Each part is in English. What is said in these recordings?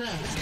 First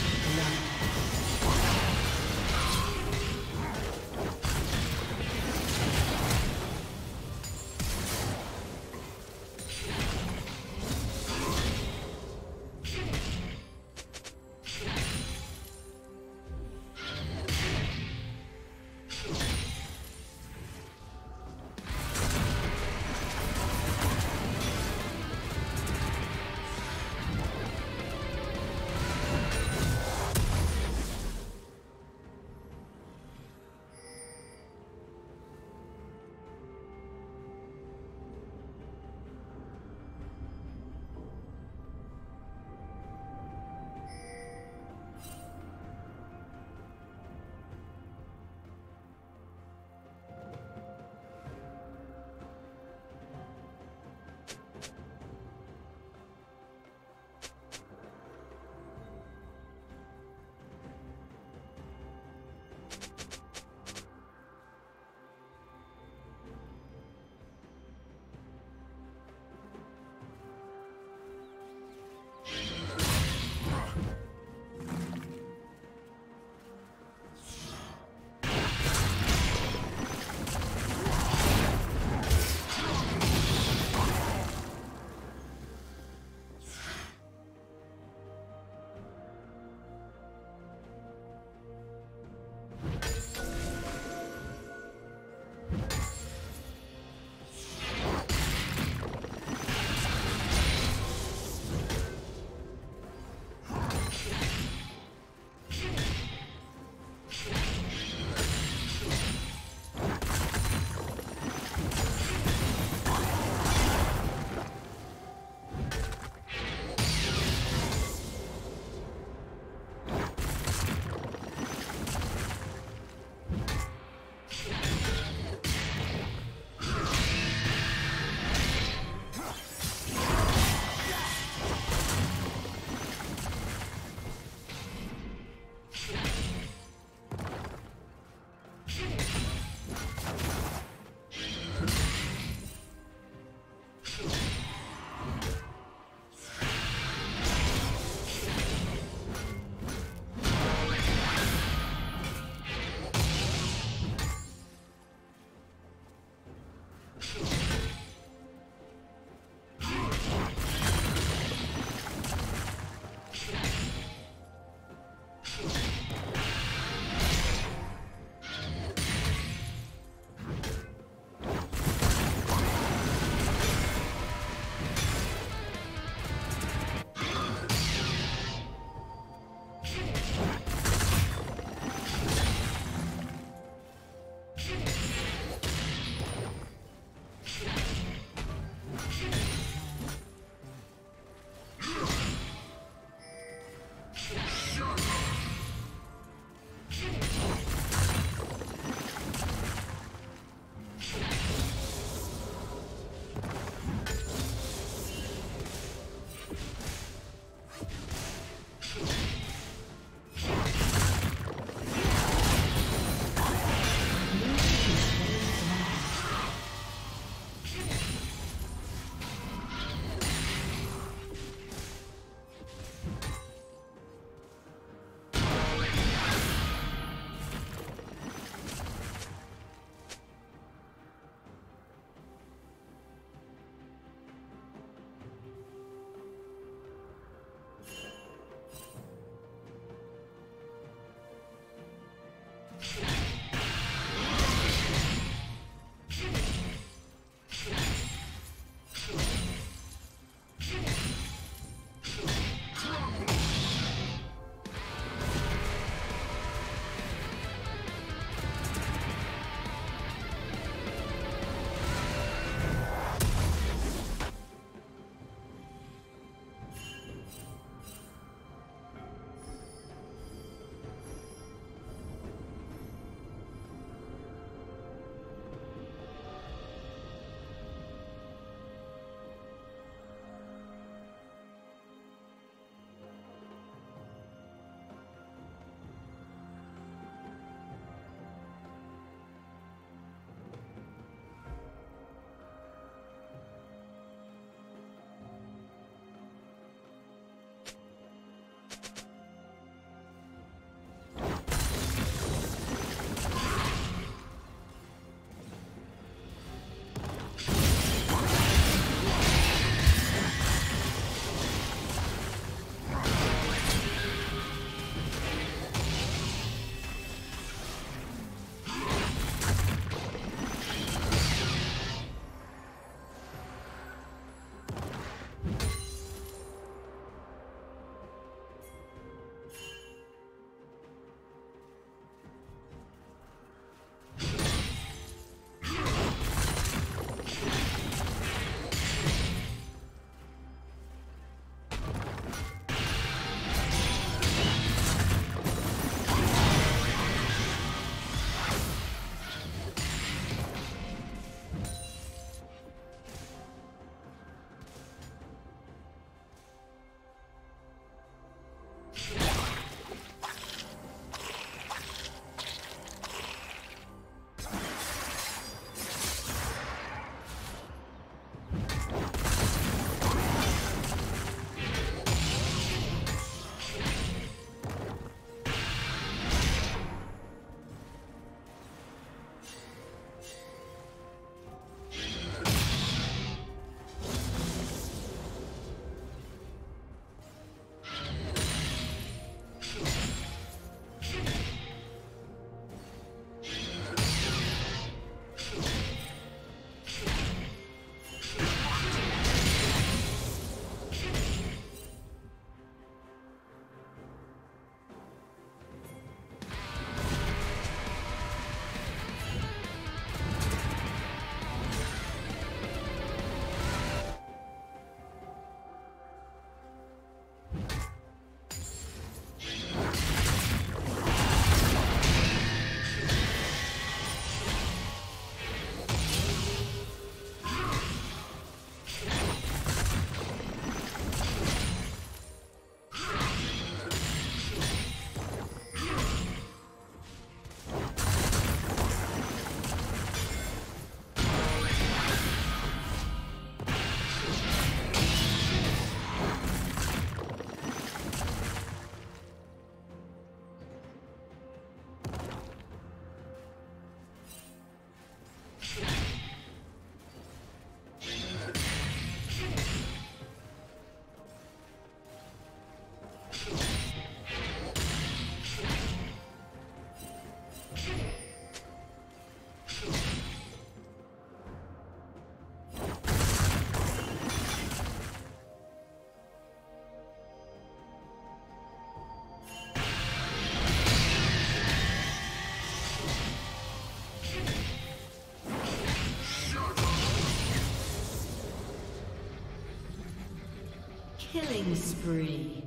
Killing spree.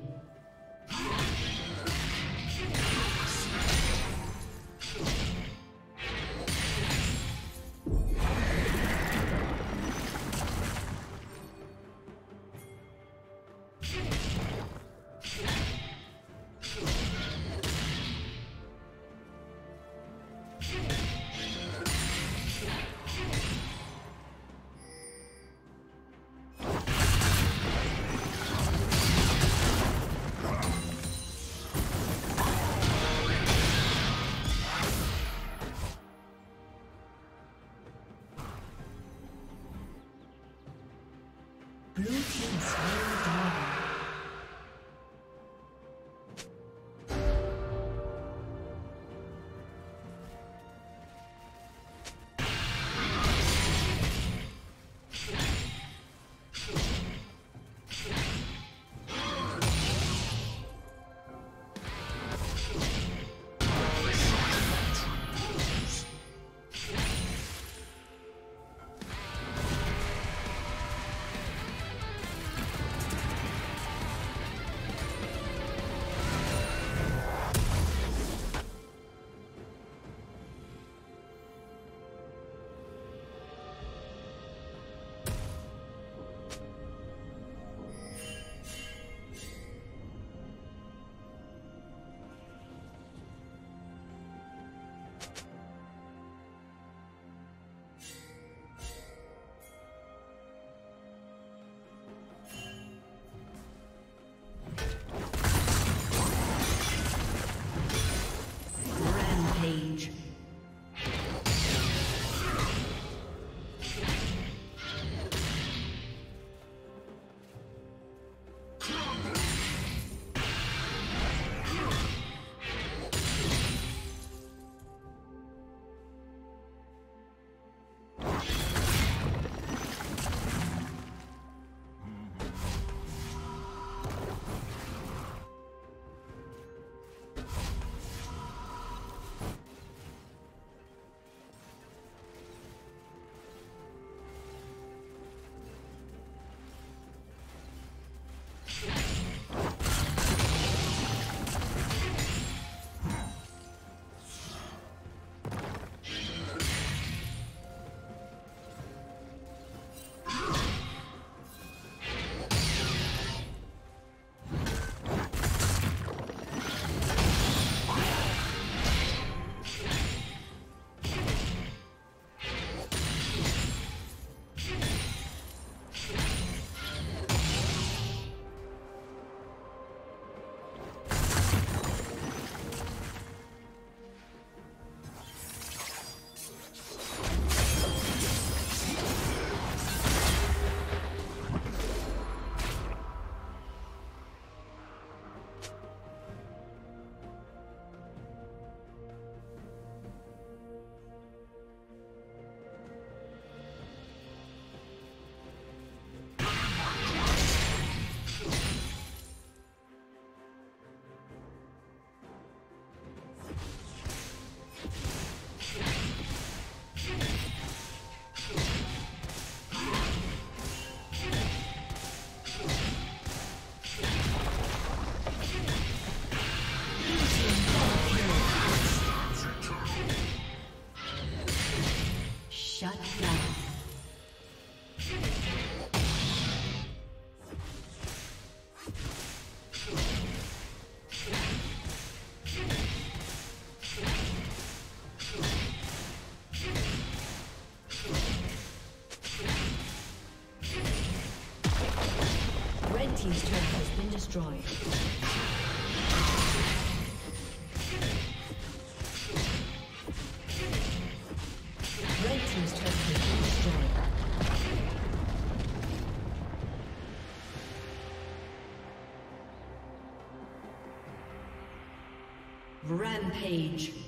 Destroyed. Rampage.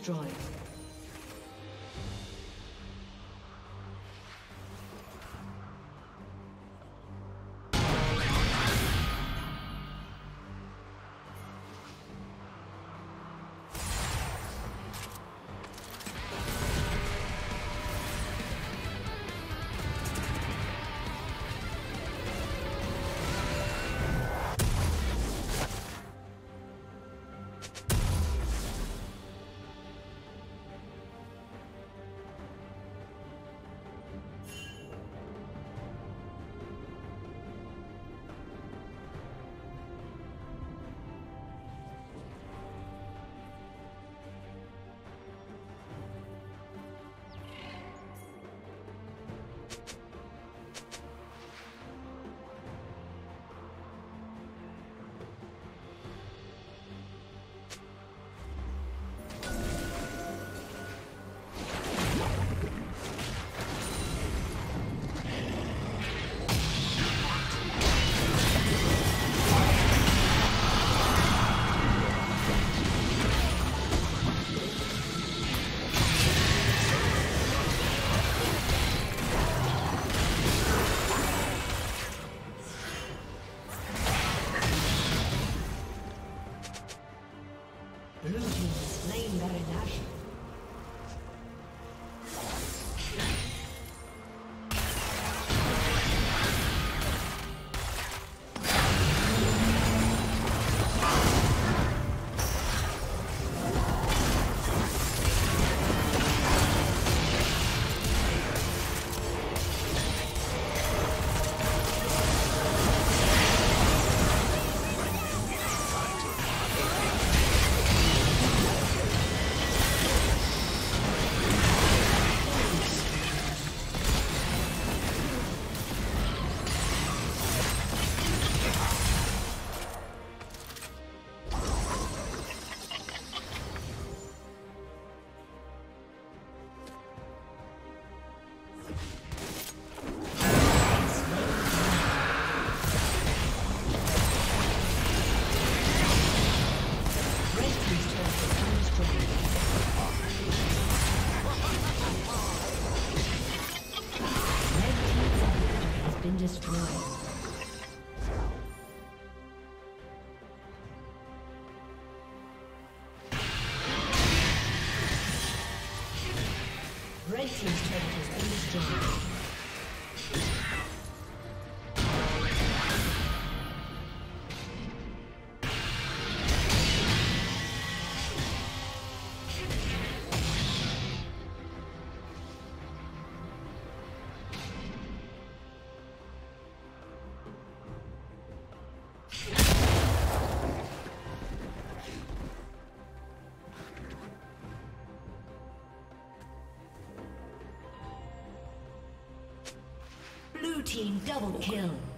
Destroyed. Team double kill.